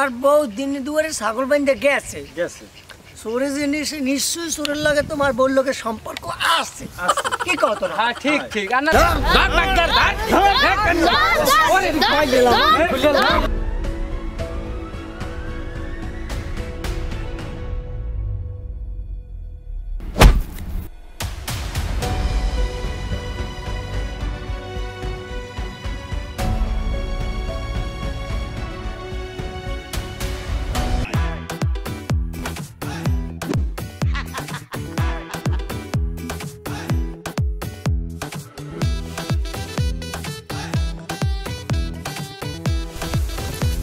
তোমার বউ দিন দুয়ারে ছাগল বান্ধে গেছে। গেছে। সুরে জিনিস নিশ্চয়ই সুরের লাগে তোমার বউর লোকের সম্পর্ক আছে। কি কত হ্যাঁ ঠিক ঠিক।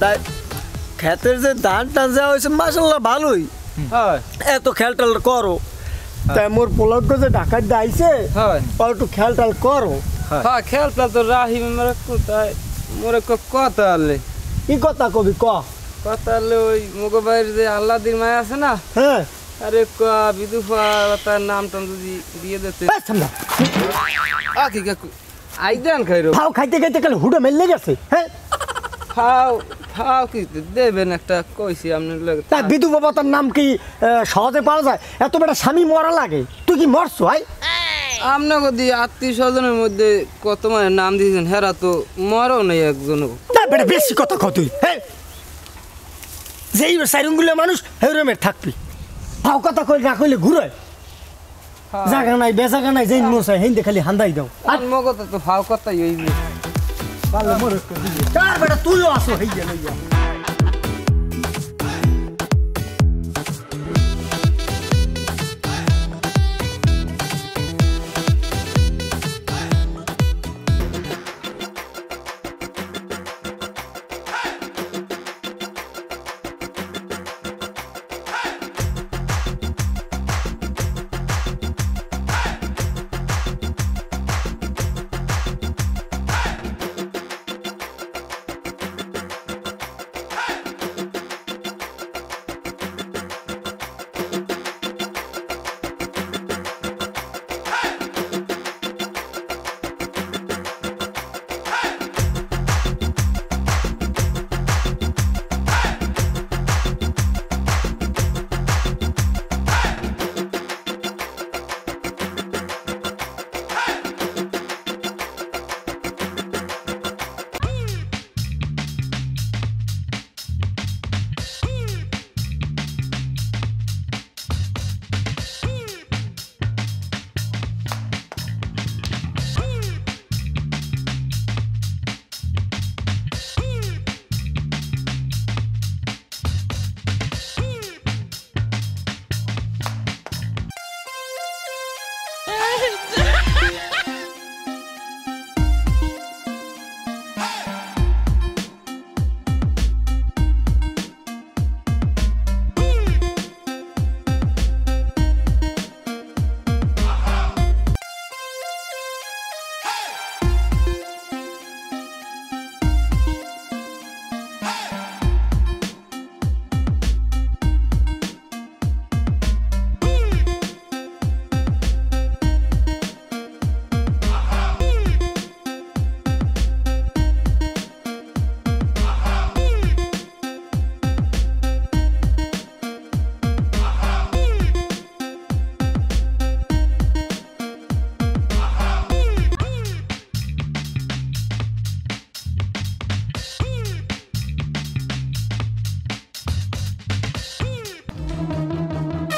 তাই ক্ষেতের যে ধান টান যা হয়েছে মাসাল্লাহ ভালোই। হয়। এত খেয়াল টাল করো তাই মোর পোলক যে ঢাকার হয়। একটু খেয়াল টাল করো। হ্যাঁ। খেল পেল তো রাহি মোরে কোথায় মোরে কথা আলে কি কথা কবি ক? কথা আলে ওই মুগো বাইরে যে আল্লাদির মায় আছে না? হ্যাঁ। আরে ক বিদুফা তার নাম টাম যদি দিয়ে দিতে। আই দেন খাইরো। ফাও খাইতে খাইতে কালে হুডে মেললে গেছে হ্যাঁ? খাও খাও কি দেবেন একটা? কইছি আপনার লাগে। তা বিদু বাবা নাম কি সহজে পাওয়া যায়? এত বেটা স্বামী মরা লাগে। তুই কি মরছো ভাই? আপনাকে দিয়ে আত্মীয় স্বজনের মধ্যে কত মানে নাম দিয়েছেন? হেরা তো মরও নেই একজনও। না বেটা বেশি কথা কত হ্যাঁ যেই সাইরুমগুলো মানুষ হেরমের থাকবি। ফাও কথা কই না কইলে ঘুরে। জাগা নাই বেজাগা নাই যেই খালি হান্দাই দাও। আর মগত তো ভাও কথাই হইবে। ভালো মরে কার বেটা তুইও আসো হইয়া লইয়া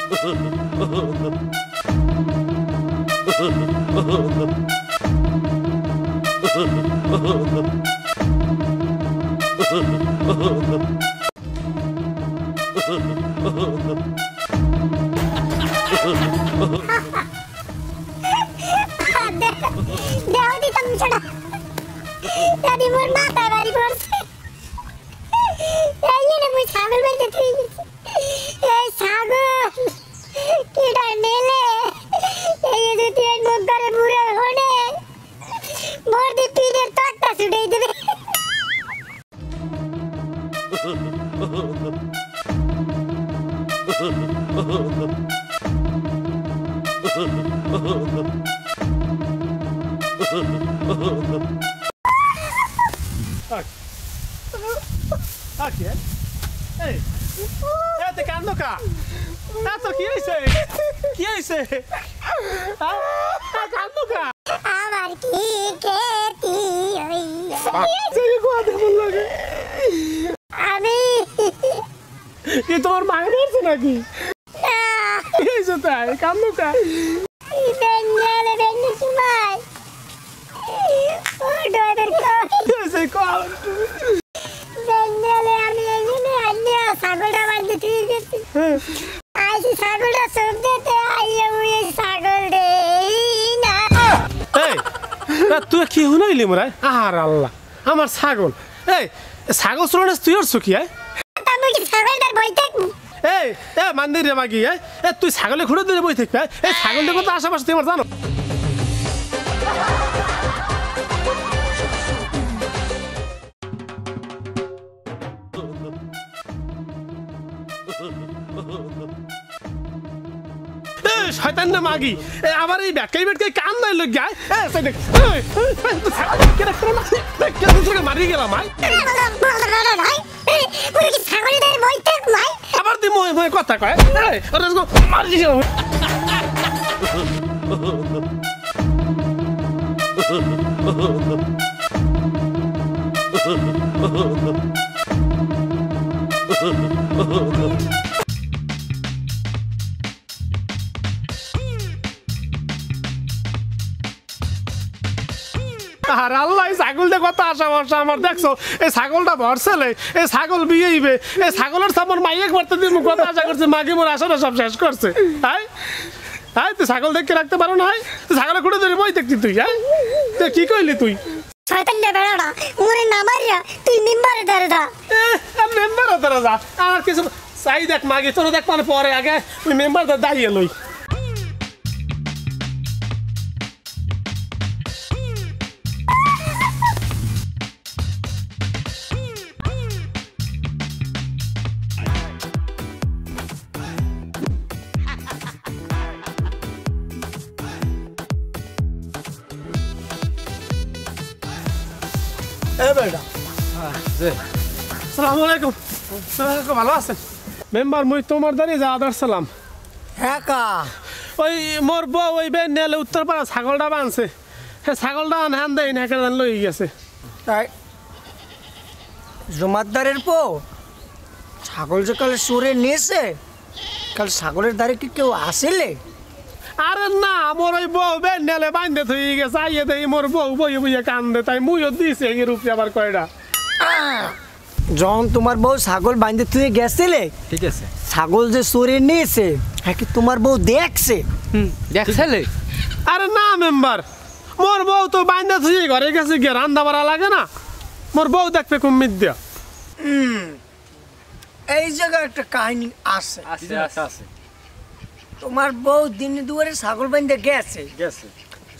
দেহ কি এই এই তে কান্দো কা? আ তো কি হইছে? কি হইছে? আ কান্দো কা? আমার কি খেতি হইয়া আমি কি তোমার মায়ের নাকি? কি হইছে তাই? কান্দো কা? ছাগলটা বাঁধতে ঠিক আছে? আইসি ছাগলটা সব দিতে আইয়া উয়ে ছাগল দে না। এই এ, তুই কি শুনাইলি মোরাই আহার আল্লাহ আমার ছাগল। এই ছাগল চলনে তুই আর কি আয় আমি কি ছাগলটার বই থাকব? এই এ মান্দির রে মাগি এ এ তুই ছাগলে ঘুরে ধরে বই থাকবে এই? ছাগল দেখো তো আশেপাশে তুই আমার জানো? শয়তান না মাগি। এ আমার এই ব্যাটকাই ব্যাটকাই কান নাই লোক গায় এ, সাই দেখ মারি গেলাম ভাই আবার তুই মহে মহে কথা কয়। মারি গেলাম আর কত আশা ভরসা আমার দেখছ? এই ছাগলটা ভরছেলে এই ছাগল বিয়েইবে এই ছাগলের সামনে মাইয়ে করতে দিয়ে মুখ কত আশা করছে মাগে মোর আশাটা সব শেষ করছে। হ্যাঁ হ্যাঁ তুই ছাগল দেখে রাখতে পারো না হাই? তুই ছাগলে খুঁড়ে ধরে বই দেখতি তুই হ্যাঁ তুই কি কইলি তুই? শয়তানটা বেড়াটা ওরে না মারিয়া তুই মিম্বারে ধরে ধা মেম্বার হতে যা। আমার কিছু চাই দেখ মাগে তোর দেখ মানে পরে আগে ওই মেম্বার দাঁড়িয়ে লই। এ বেটা। সালাম আলাইকুম। আলাইকুম, ভালো আছেন? মেম্বার মুই তোমার দাঁড়িয়ে যা আদার সালাম। হ্যাঁ কা। ওই মোর বউ ওই বেন নেলে ছাগলটা বানছে। ছাগলটা আন হ্যান দেয় না কেন লই গেছে। তাই? জমাদ্দারের পো ছাগল যে কাল সুরে নিয়েছে কাল ছাগলের দ্বারে কি কেউ আসেলে? আরে না মোর ওই বউ নেলে বান্ধে থই গেছে আইয়ে দেই মোর বউ বই বইয়ে কান্দে তাই মুইও দিছে এই রূপে আবার কয়টা যখন তোমার বউ ছাগল বাঁধতে তুই গেছিলে ঠিক আছে। ছাগল যে সরে নিয়েছে হ্যাঁ কি তোমার বউ দেখছে? দেখছিলে? আরে না মেম্বার মোর বউ তো বান্ধে থই ঘরে গেছে গিয়ে রান্না বাড়া লাগে না। মোর বউ দেখবে কুমির দিয়া এই জায়গায় একটা কাহিনী আছে আছে আছে। তোমার বউ দিন দুয়ারে ছাগল বাঁধতে গেছে। গেছে।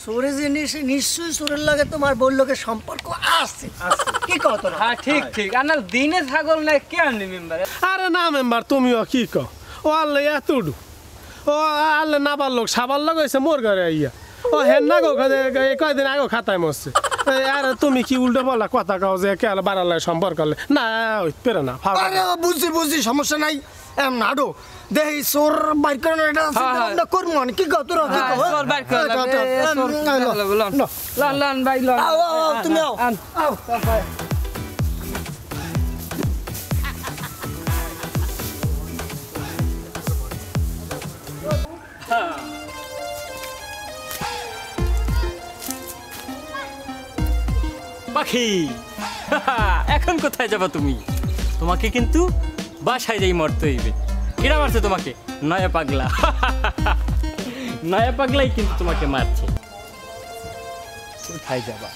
সরে নিশ্চয় নিশ্চয়ই সুরের লাগে তোমার বউর লোকের সম্পর্ক আছে। কি কত হ্যাঁ ঠিক ঠিক। আর না দিনে ছাগল নাই কে আনলি মেম্বার? আরে না মেম্বার তুমিও কি কও? ও আল্লাহ এতডু ও আল্লাহ নাবার লোক সাবার লোক হয়েছে মোর ঘরে আইয়া। ও হেন না গো কয়দিন আগে খাতায় মরছে। আরে তুমি কি উল্টো বলা কথা কও যে কে আলো বাড়ালে সম্পর্ক করলে না ওই পেরে না বুঝছি বুঝছি সমস্যা নাই। এম নাডো দেহি সোর বাইর করে এটা হ্যাঁ, হ্যাঁ। আমরা করব মানে কি কত রাখি হ্যাঁ, সোর বাইর করে লাগবে, এ, সোর বাইর করে লাগবে, লন। লন লন ভাই লন আও, আও, তুমি আও। আও। পাখি এখন কোথায় যাবা তুমি তোমাকে কিন্তু বাসায় যাই মরতে হইবে। কিরা মারছে তোমাকে? নয়া পাগলা। নয়া পাগলাই কিন্তু তোমাকে মারছে। কোথায় যাবা?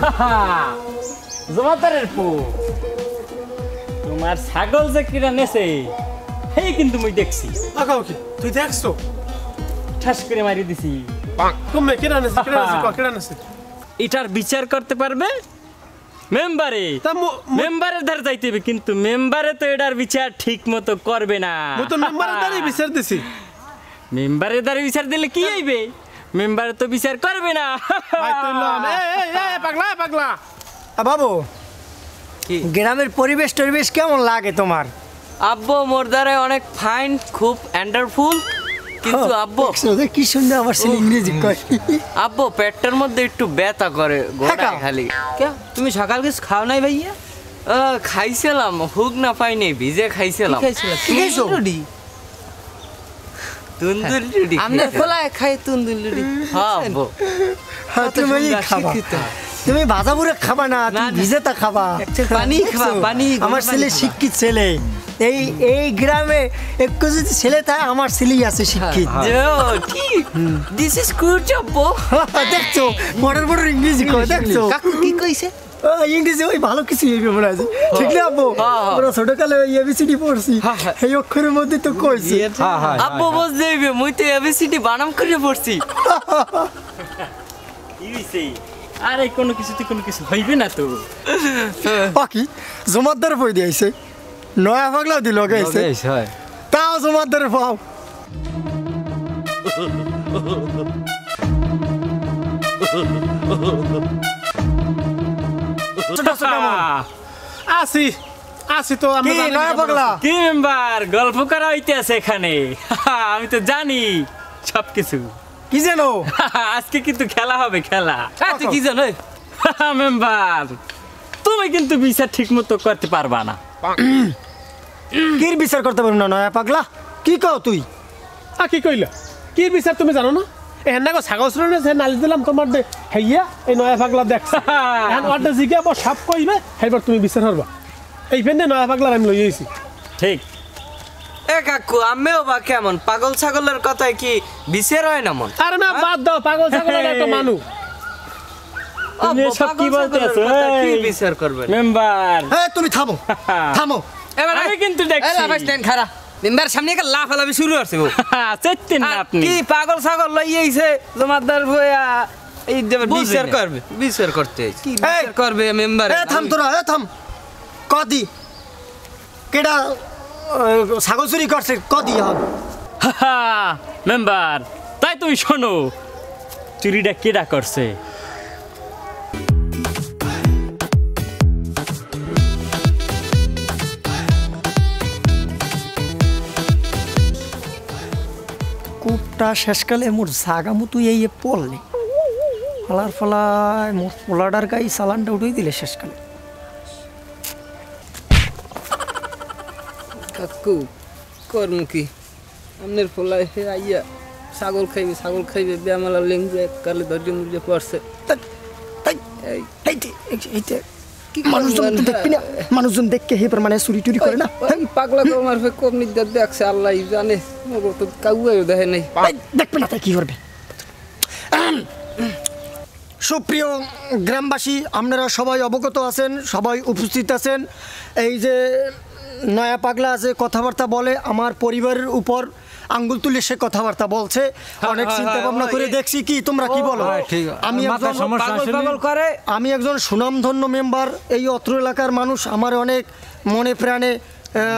জমাতারের পো তোমার ছাগল যে কিরা নেছে সেই কিন্তু মুই দেখছি। আগাও কি? তুই দেখছ? ঠাস করে মারি দিছি। তুমি কেডা নেছে কেডা নেছে ক, কেডা নেছে? এটার বিচার করতে পারবে? মেম্বারে? তা মো- মো- মেম্বারের ধারে যাইতে হবে কিন্তু মেম্বারে তো এটার বিচার ঠিক মতো করবে না। মু তো মেম্বারের দ্বারাই বিচার দিছি। মেম্বারের দ্বারা বিচার দিলে কি হইবে? মেম্বার তো বিচার করবে না। পাগলা পাগলা। আ, বাবু গ্রামের পরিবেশ টরিবেশ কেমন লাগে তোমার? আব্বু মোর দ্বারা অনেক ফাইন খুব অ্যান্ডারফুল কিন্তু আব্বু দেখছ কি সুন্দর আমার ছেলে ইংরেজি কয়। আব্বু পেটটার মধ্যে একটু ব্যথা করে গোড়ায় খালি। কে তুমি সকাল কিছু খাও নাই ভাইয়া? খাইছিলাম হুক না পাইনি ভিজে খাইছিলাম। কি খাইছো? তুন্দুরি রুটি আমনে খোলায় খাই তুন্দুল লুড়ি হ্যাঁ আব্বু। হ্যাঁ, তুমি খাবা। তুমি ভাজা পুরে খাবা না তুমি না। ভিজেতা খাবা। পানি খাবা, পানি, আমার ছেলে শিক্ষিত ছেলে। এই এই গ্রামে একটু যদি ছেলে থাকে আমার ছেলেই আছে শিক্ষিত। দিস ইজ গুড আব্বু দেখছ? বড়র বড় ইংরেজি কয় দেখছ? কাকু কি কইছে? ইংরেজি ওই ভালো কিছু হইবে মনে আছে ঠিক না আব্বু হ্যাঁ, হ্যাঁ। ওরা ছোটকালে এবিসিডি পড়ছি। এই অক্ষরের মধ্যে তো কইছি। আব্বু বস যাইবে মুই তো এবিসিডি বানাম করে পড়ছি। হইছে? আরে কোনো কিছুতে কোনো কিছু হইবে না তো। বাকি জমাদার বই দিয়েছে নয়া পাগলাও দিল গাইছে তাও জমাদার পাও। আসি আসি তো আমরা কি জানি নয়া পাগলা? কি মেম্বার গল্প করা হইতে আছে এখানে। আমি তো জানি সব কিছু কি জানো আজকে কিন্তু খেলা হবে খেলা। তুই কি জানো মেম্বার। তুমি কিন্তু বিচার ঠিক মতো করতে পারবা না। কির বিচার করতে পারবি না নয়া পাগলা? কি কও তুই? আ কি কইলা? কি বিচার তুমি জানো না? এহেন না ছাগল শুনে সে নালিশ দিলাম তোমার দে হেইয়া এই নয়া পাগলা দেখছে। এখন ওটা জিজ্ঞাবো সব কইবে সেইবার তুমি বিচার হরবা এই ফেনে নয়া পাগলার আমি লই আইছি ঠিক। এ কাকু আমিও বা কেমন? পাগল ছাগলের কথায় কি বিচার হয় না মন? আরে না বাদ দাও পাগল ছাগলের একটা মানুষ। তুমি এসব কি পাগল বলতে ছাগলের আছো, কথায় কি? বিচার করবেন? মেম্বার। হ্যাঁ তুমি থামো থামো। এবার আমি কিন্তু দেখছি। এলা ভাই স্ট্যান্ড খারা মেম্বার সামনে একটা লাফ আলাপি শুরু করছে গো। চেতেন না আপনি। কি পাগল ছাগল লই আইছে জমাদার ভয়া। এই দেবে বিচার করবে বিচার করতে কি বিচার করবে মেম্বার? এ থাম তোরা এ থাম। কদি। কেডা ছাগল চুরি করছে কদি হন মেম্বার তাই তুমি শোনো চুরিটা কেডা করছে? কূপটা শেষকালে মোর জাগামু তুই এই পড়লি। ফলার ফলায় মোর পোলাডার গাই চালানটা উঠেই দিলে শেষকালে। কাকু করমু কি? আমনের হে আইয়া ছাগল খাইবে ছাগল খাইবে ব্যামালা লেঙ্গু এক কালে ধৈর্য মুর্য পড়ছে। কি মানুষজন তো দেখবি না মানুষজন দেখকে হে মানে চুরি টুরি করে না পাগলা কম নিদ্রা দেখছে আল্লাহ জানে তো দেখে নাই। দেখবে না তাই কি করবে। সুপ্রিয় গ্রামবাসী আপনারা সবাই অবগত আছেন সবাই উপস্থিত আছেন। এই যে নয়া পাগলা আছে কথাবার্তা বলে আমার পরিবারের উপর আঙ্গুল তুলে সে কথাবার্তা বলছে। অনেক হ্যাঁ, চিন্তা হ্যাঁ, ভাবনা করে দেখছি কি তোমরা কি বলো? আমি আমি একজন সুনামধন্য মেম্বার এই অত্র এলাকার মানুষ আমার অনেক মনে প্রাণে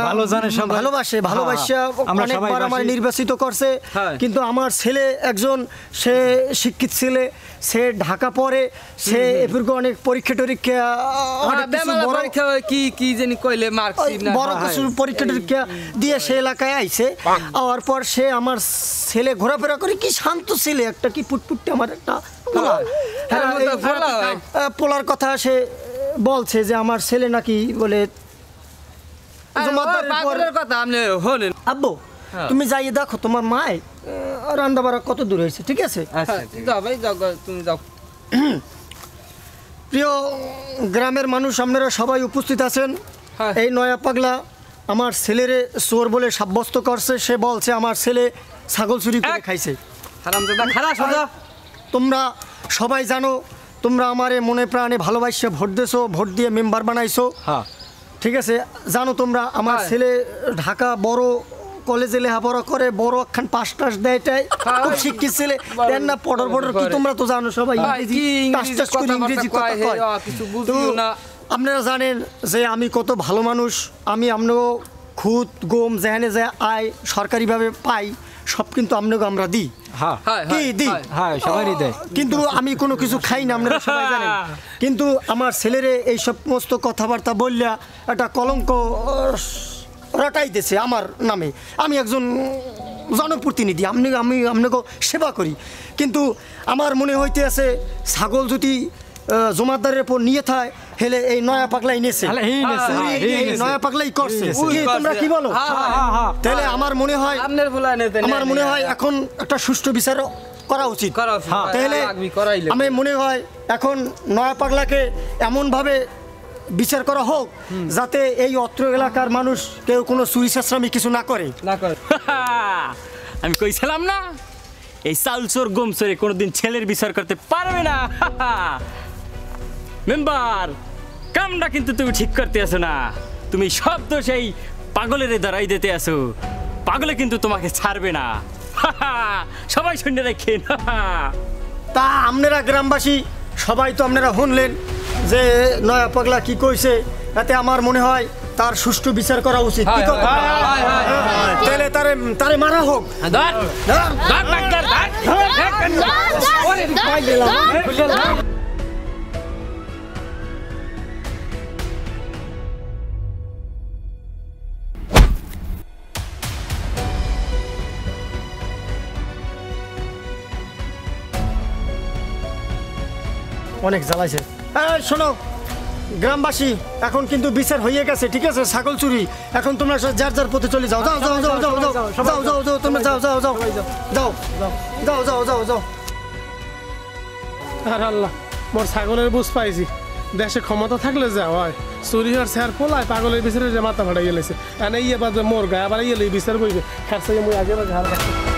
ভালো জানে সবাই। ভালোবাসে ভালোবাসা অনেকবার আমার। নির্বাচিত করছে হ্যাঁ। কিন্তু আমার ছেলে একজন সে শিক্ষিত ছেলে সে ঢাকা পড়ে সে এরপর অনেক পরীক্ষা টরীক্ষা কিছু পরীক্ষা কি কি জানি কইলে না বড় কিছু পরীক্ষা টরীক্ষা দিয়ে সে এলাকায় আইছে আওয়ার পর সে আমার ছেলে ঘোরাফেরা করে কি শান্ত ছেলে একটা কি পুটপুটে আমার একটা হ্যাঁ, হ্যাঁ, হয়। পোলার কথা সে বলছে যে আমার ছেলে নাকি বলে কথা আপনি হলেন। আব্বু তুমি যাইয়ে দেখো তোমার মায় রান্না বাড়া কত দূর হয়েছে ঠিক আছে? হ্যাঁ, যাও ভাই যাও গো, তুমি যাও। প্রিয় গ্রামের মানুষ আপনারা সবাই উপস্থিত আছেন। হ্যাঁ। এই নয়া পাগলা আমার ছেলেরে চোর বলে সাব্যস্ত করছে। সে বলছে আমার ছেলে ছাগল চুরি করে খাইছে। তোমরা সবাই জানো তোমরা আমারে মনে প্রাণে ভালোবাসে ভোট দিয়েছ ভোট দিয়ে মেম্বার বানাইছো। হ্যাঁ। ঠিক আছে জানো তোমরা আমার হ্যাঁ। ছেলে ঢাকা বড় কলেজে লেখাপড়া করে বড় একখান পাশ টাস দেয় টাই হ্যাঁ। খুব শিক্ষিত ছেলে দেন না পড়র পড়র কি তোমরা তো জানো সবাই ইংরেজি করে কথা কয়। আপনারা জানেন যে আমি কত ভালো মানুষ আমি আপনারও খুদ গম যেখানে যে আয় সরকারিভাবে পাই সব কিন্তু আপনাকে আমরা দিই। হ্যাঁ। কি দিই? হ্যাঁ সবারই দেয়। কিন্তু আমি কোনো কিছু খাই না আপনারা সবাই জানেন। কিন্তু আমার ছেলেরে এই সমস্ত কথাবার্তা বললা একটা কলঙ্ক রটাইতেছে আমার নামে। আমি একজন জনপ্রতিনিধি আপনি আমি আপনাকে সেবা করি। কিন্তু আমার মনে হইতে আছে ছাগল যদি জমাদারের উপর নিয়ে থায় হেলে এই নয়া পাগলাই নেছে। তাহলে এই নেছে, হ্যাঁ, এই এই নয়া পাগলাই করছে। কি তোমরা কি বলো? হ্যাঁ, হ্যাঁ, হ্যাঁ হ্যাঁ। তাহলে আমার মনে হয় আপনার ফুলায় নেতে আমার মনে হয় এখন একটা সুষ্ঠু বিচার করা উচিত। করা উচিত। হ্যাঁ, তাহলে আমি মনে হয় এখন নয়া পাগলাকে এমনভাবে বিচার করা হোক যাতে এই অত্র এলাকার মানুষ কেউ কোনো চুরি চেষ্টামি কিছু না করে। না করে। আমি কইছিলাম না এই চাউল চোর গম কোনোদিন ছেলের বিচার করতে পারবে না। মেম্বার কামটা কিন্তু তুমি ঠিক করতে আসো না। তুমি সব তো সেই পাগলের দাঁড়াই দিতে আসো পাগলে কিন্তু তোমাকে ছাড়বে না। সবাই শুনে রাখেন তা আপনারা গ্রামবাসী সবাই তো আপনারা শুনলেন যে নয়া পাগলা কি কইছে তাতে আমার মনে হয় তার সুষ্ঠু বিচার করা উচিত। কি কথা? হ্যাঁ, তাহলে তারে তারে মারা হোক। ধর। ধর। ধর ডাক্তার ধর। অনেক জ্বালাইছে এই, শোনো গ্রামবাসী এখন কিন্তু বিচার হয়ে গেছে ঠিক আছে ছাগল চুরি এখন তোমরা সব যার যার পথে চলে যাও যাও যাও যাও যাও যাও যাও যাও যাও তোমরা যাও যাও যাও যাও যাও যাও যাও যাও আর আল্লাহ মোর ছাগলের বুঝ পাইছি দেশে ক্ষমতা থাকলে যা হয় চুরি হওয়ার স্যার পোলায় পাগলের বিচারে যে মাথা ফাটাই গেলেছে এনে ইয়ে এবার মোর গায়ে আবার ইয়ে বিচার বইবে খার মুই আগে আগে হার